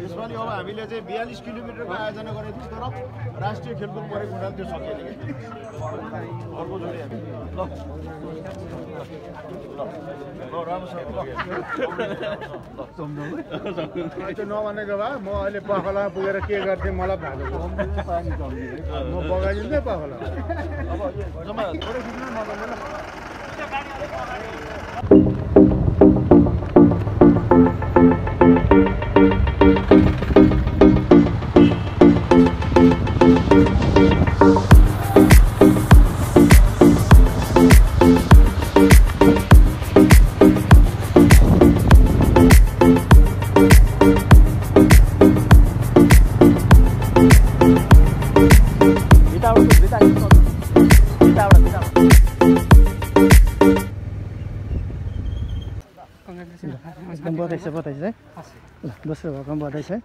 यसपालि अब हामीले चाहिँ बयालिस किलोमिटरको आयोजना गरेको थियौँ तर राष्ट्रिय खेलकुद परेको हुनाले त्यो सकिएन अर्को जोडी हामी। ल। राम्रोसँग नभनेको भए म अहिले पखला पुगेर के गर्थेँ मलाई छैन म बगाइदिन्थेँ पखला अब जम्मा थोरै एकदम बधाई छ बधाई छ है। ल दोस्रो भएको पनि बधाई छ है।